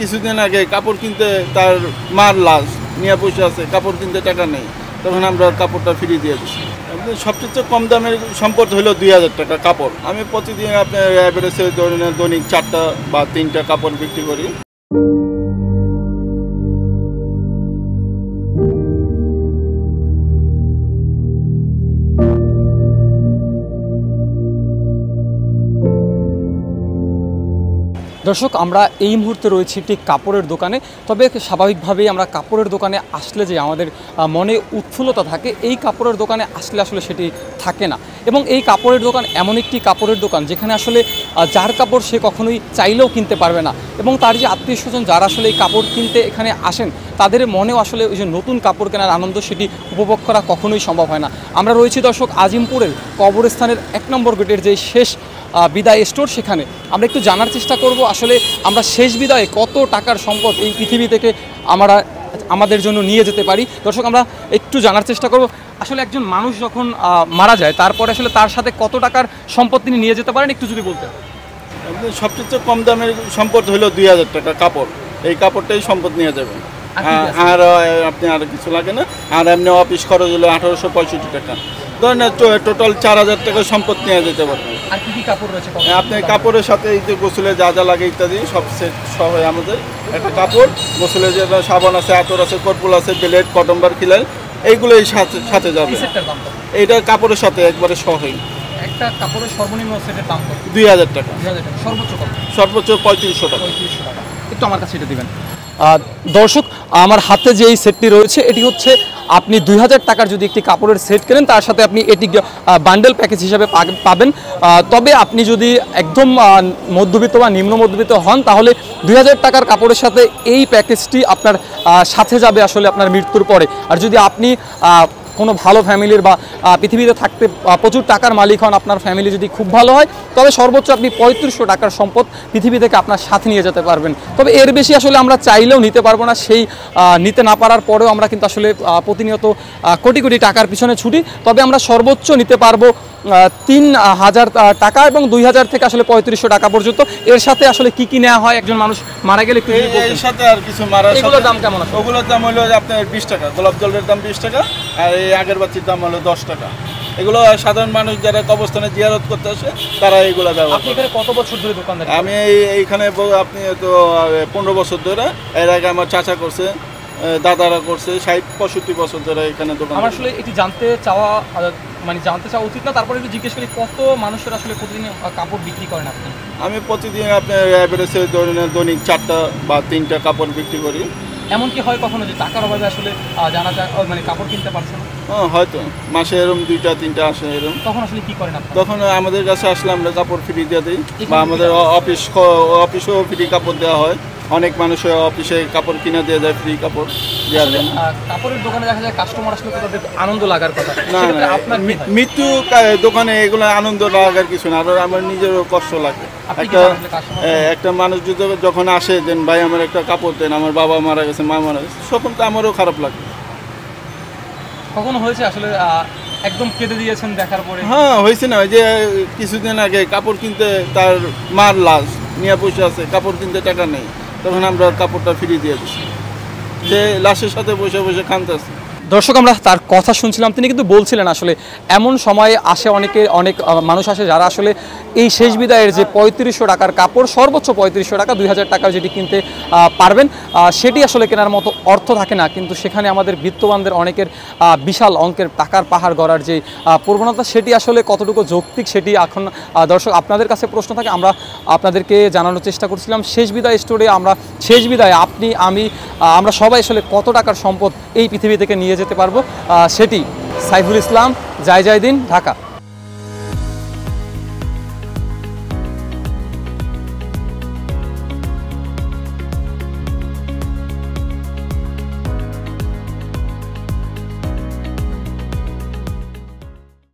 কিছুদিন আগে কাপড় কিনতে তার মার লাশ, নিয়ে বসে আছে, কাপড় কিনতে টাকা নেই। তখন আমরা কাপড়টা ফ্রি দিয়ে দিচ্ছি সবচেয়ে কম দামের সম্পদ হলো দুই হাজার টাকা কাপড়। আমি প্রতিদিন আপনার অ্যাভারেজে দৈনিক চারটা বা তিনটা কাপড় বিক্রি করি। দর্শক, আমরা এই মুহূর্তে রয়েছি একটি কাপড়ের দোকানে। তবে স্বাভাবিকভাবেই আমরা কাপড়ের দোকানে আসলে যে আমাদের মনে উৎফুল্লতা থাকে, এই কাপড়ের দোকানে আসলে আসলে সেটি থাকে না। এবং এই কাপড়ের দোকান এমন একটি কাপড়ের দোকান, যেখানে আসলে যার কাপড় সে কখনোই চাইলেও কিনতে পারবে না। এবং তার যে আত্মীয় স্বজন যারা আসলে এই কাপড় কিনতে এখানে আসেন, তাদের মনেও আসলে ওই যে নতুন কাপড় কেনার আনন্দ সেটি উপভোগ করা কখনোই সম্ভব হয় না। আমরা রয়েছি দর্শক, আজিমপুরের কবরস্থানের এক নম্বর গেটের যে শেষ বিদায় স্টোর সেখানে। আমরা একটু জানার চেষ্টা করব আসলে আমরা শেষ বিদায়ে কত টাকার সম্পদ এই পৃথিবী থেকে আমরা আমাদের জন্য নিয়ে যেতে পারি। দর্শক আমরা একটু জানার চেষ্টা করব আসলে একজন মানুষ যখন মারা যায় তারপরে আসলে তার সাথে কত টাকার সম্পদ তিনি নিয়ে যেতে পারেন একটু যদি বলতেন। আমাদের সবচেয়ে কম দামের সম্পদ হলো দুই হাজার টাকা কাপড়। এই কাপড়টাই সম্পদ নিয়ে যাবেন। কি আছে? আর আপনি আর কিছু লাগে না। আর এমনি অফিস খরচ হলো আঠারোশো পঁয়ষট্টি টাকা। ধরেন টোটাল চার হাজার টাকা সম্পদ নিয়ে যেতে পারবেন আর কি কি কাপড় রয়েছে আপনি কাপড়ের সাথে এই যে গোসলে যা যা লাগে ইত্যাদি সব সেট সহ আমাদের একটা কাপড়। গোসলে যে সাবান আছে আতর আছে কর্পুল আছে বেলেট কটম্বার খিলাল এইগুলো এই সাথে সাথে যাবে? এইটা কাপড়ের সাথে একবারে সহই একটা কাপড়ের সর্বনিম্ন সেটের দাম কত? দুই হাজার টাকা। দুই হাজার টাকা। সর্বোচ্চ কত? সর্বোচ্চ পঁয়ত্রিশশো টাকা। পঁয়ত্রিশশো টাকা। একটু আমার কাছে এটা দিবেন। দর্শক আমার হাতে যে এই সেটটি রয়েছে এটি হচ্ছে আপনি দুই হাজার টাকার যদি একটি কাপড়ের সেট কেনেন, তার সাথে আপনি এটি বান্ডেল প্যাকেজ হিসাবে পাবেন। তবে আপনি যদি একদম মধ্যবিত্ত বা নিম্ন মধ্যবিত্ত হন, তাহলে দুই হাজার টাকার কাপড়ের সাথে এই প্যাকেজটি আপনার সাথে যাবে আসলে আপনার মৃত্যুর পরে। আর যদি আপনি কোনো ভালো ফ্যামিলির বা পৃথিবীতে থাকতে প্রচুর টাকার মালিক হন, আপনার ফ্যামিলি যদি খুব ভালো হয়, তবে সর্বোচ্চ আপনি পঁয়ত্রিশশো টাকার সম্পদ পৃথিবী থেকে আপনার সাথে নিয়ে যেতে পারবেন। তবে এর বেশি আসলে আমরা চাইলেও নিতে পারব না, সেই নিতে না পারার পরেও আমরা কিন্তু আসলে প্রতিনিয়ত কোটি কোটি টাকার পিছনে ছুটি। তবে আমরা সর্বোচ্চ নিতে পারব তিন হাজার টাকা এবং দুই হাজার থেকে আসলে পঁয়ত্রিশশো টাকা পর্যন্ত। এর সাথে আসলে কি কি নেওয়া হয়? একজন মানুষ মারা গেলে? এর সাথে আর কিছু মারা এগুলোর দাম কেমন আছে? ওগুলোর দাম হলো আপনার বিশ টাকা গোলাপ জলের দাম বিশ টাকা আর এই আগের বাচ্চির দাম হলো দশ টাকা। এগুলো সাধারণ মানুষ যারা কবরস্থানে জিয়ারত করতে আসে তারা এগুলো ব্যবহার করে। এখানে কত বছর ধরে দোকানদার আমি এই- এইখানে আপনি তো পনেরো বছর ধরে এর আগে আমার চাচা করছে দাদারা করছে ষাট পঁয়ষট্টি বছর ধরে এখানে দোকান আমার আসলে এটি জানতে চাওয়া মানে জানতে চাওয়া উচিত না তারপরে একটু জিজ্ঞেস করি কত মানুষের আসলে প্রতিদিন কাপড় বিক্রি করেন আপনি? আমি প্রতিদিন আপনার অ্যাভারেজে দৈনিক চারটা বা তিনটা কাপড় বিক্রি করি। এমন কি হয় কখনো যে টাকার অভাবে আসলে জানা যায় মানে কাপড় কিনতে পারছে না? হ্যাঁ হয়তো। মাসে এরকম দুইটা তিনটা আসে এরকম তখন আসলে কি করেন আপনি তখন আমাদের কাছে আসলে আমরা কাপড় ফ্রি দিয়ে দিই বা আমাদের অফিস অফিসেও ফ্রি কাপড় দেওয়া হয়। অনেক মানুষের অফিসে কাপড় কিনে দিয়ে যায় ফ্রি কাপড় দেওয়া যায় কাপড়ের দোকানে দেখা যায় কাস্টমার আসলে তাদের আনন্দ লাগার কথা। না না আপনার? মৃত্যু দোকানে এগুলো আনন্দ লাগার কিছু না আর আমার নিজেরও কষ্ট লাগে। একটা একটা মানুষ যদি যখন আসে দেন ভাই আমার একটা কাপড় দেন আমার বাবা মারা গেছে মা মারা গেছে তখন তো আমারও খারাপ লাগে কখনো হয়েছে আসলে একদম কেঁদে দিয়েছেন দেখার পরে? হ্যাঁ হয়েছে না ওই যে কিছুদিন আগে কাপড় কিনতে তার মার লাশ নিয়ে বসে আছে কাপড় কিনতে টাকা নেই তখন আমরা কাপড়টা ফিরিয়ে দিয়ে দিচ্ছি যে লাশের সাথে বসে বসে কানতেছে দর্শক, আমরা তার কথা শুনছিলাম, তিনি কিন্তু বলছিলেন আসলে, এমন সময়ে আসে অনেকে, অনেক মানুষ আসে যারা আসলে এই শেষ বিদায়ের যে পঁয়ত্রিশশো টাকার কাপড়, সর্বোচ্চ পঁয়ত্রিশশো টাকা, দুই হাজার টাকা যেটি কিনতে পারবেন সেটি আসলে কেনার মতো অর্থ থাকে না। কিন্তু সেখানে আমাদের বিত্তবানদের অনেকের বিশাল অঙ্কের টাকার পাহাড় গড়ার যে প্রবণতা, সেটি আসলে কতটুকু যৌক্তিক সেটি এখন দর্শক, আপনাদের কাছে প্রশ্ন থাকে, আমরা আপনাদেরকে জানানোর চেষ্টা করছিলাম, শেষ বিদায় স্টোরে আমরা, শেষ বিদায় আপনি, আমি আমরা সবাই আসলে কত টাকার সম্পদ এই পৃথিবী থেকে নিয়ে যেতে পারব সেটি সাইফুল ইসলাম জায় জায়দিন ঢাকা।